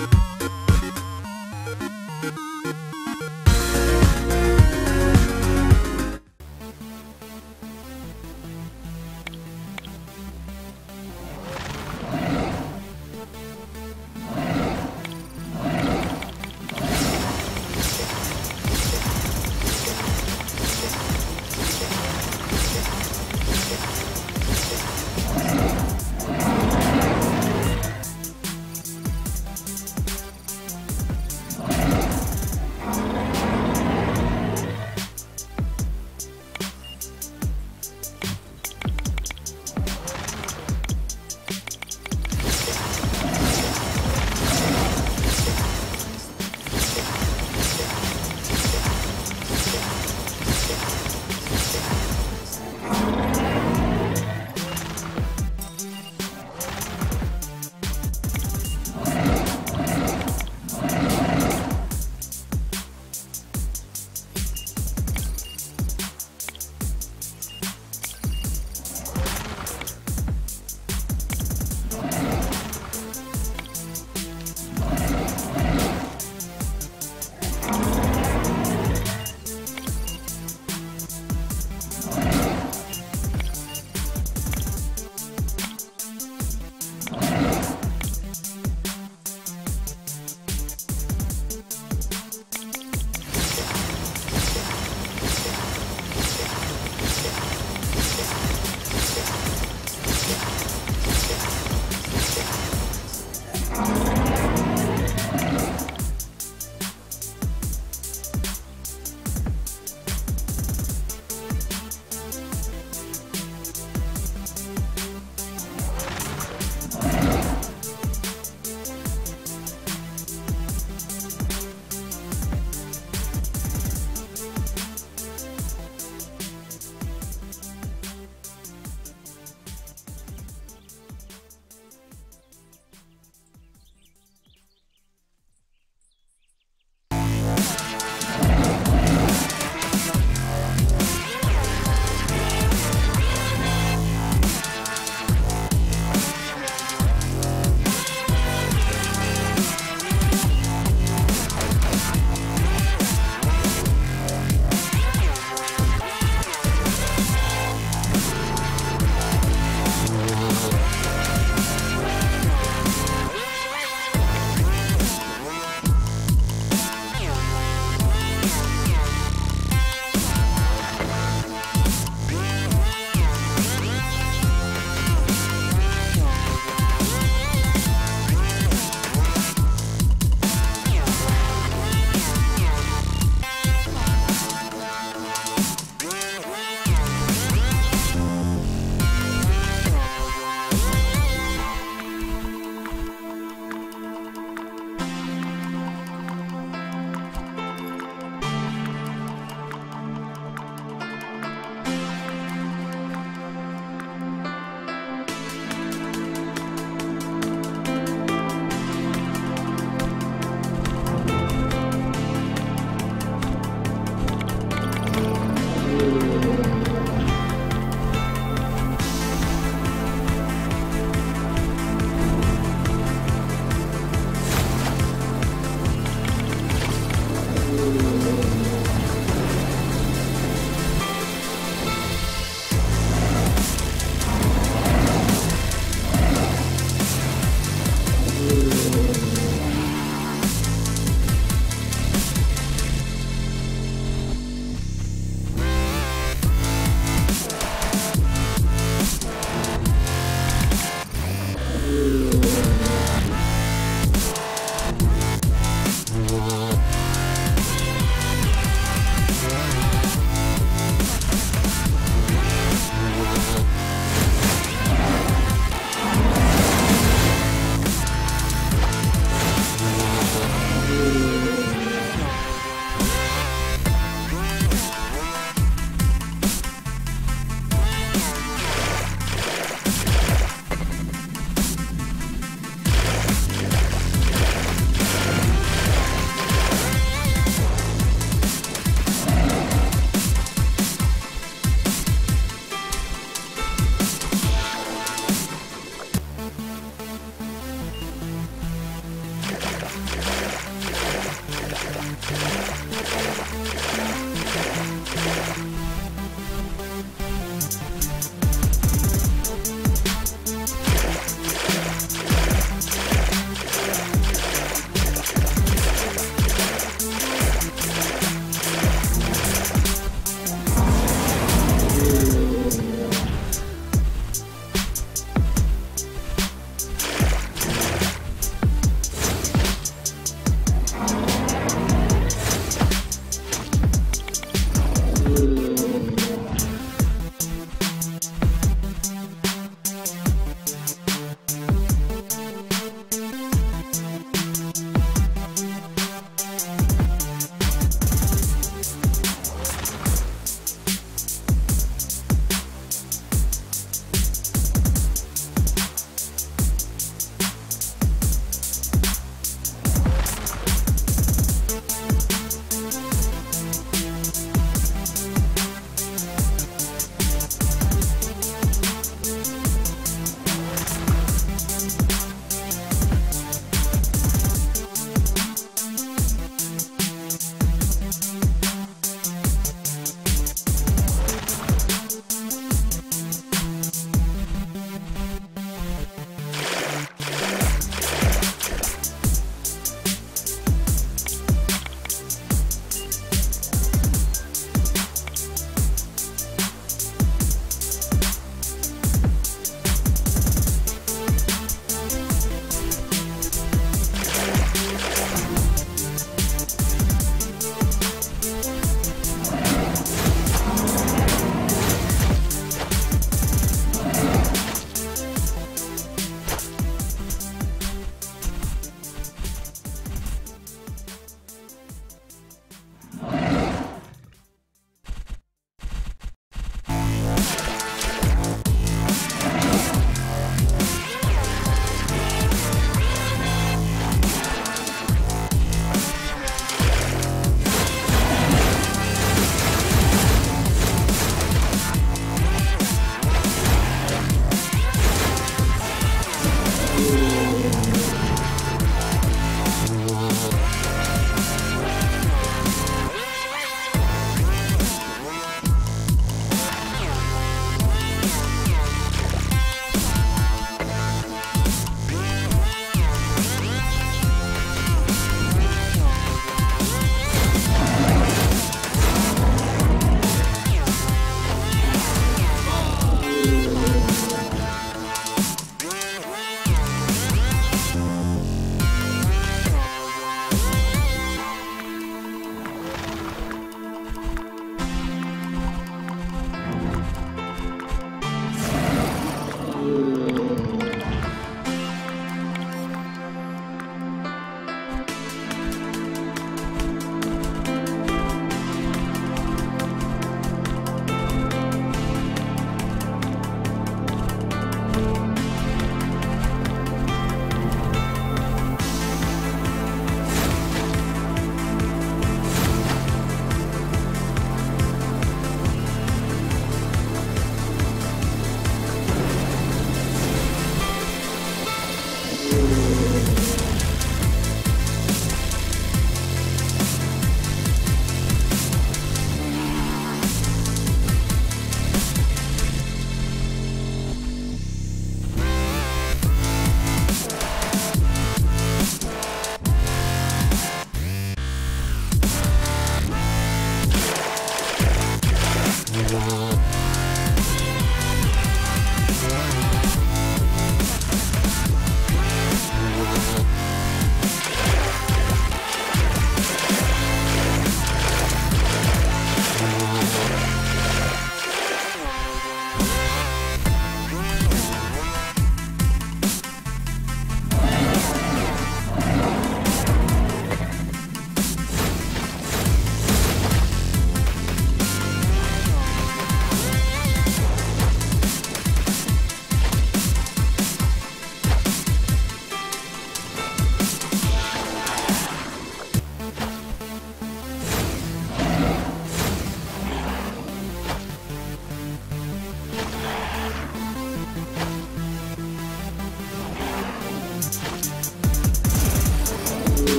you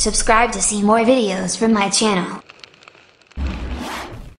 Subscribe to see more videos from my channel.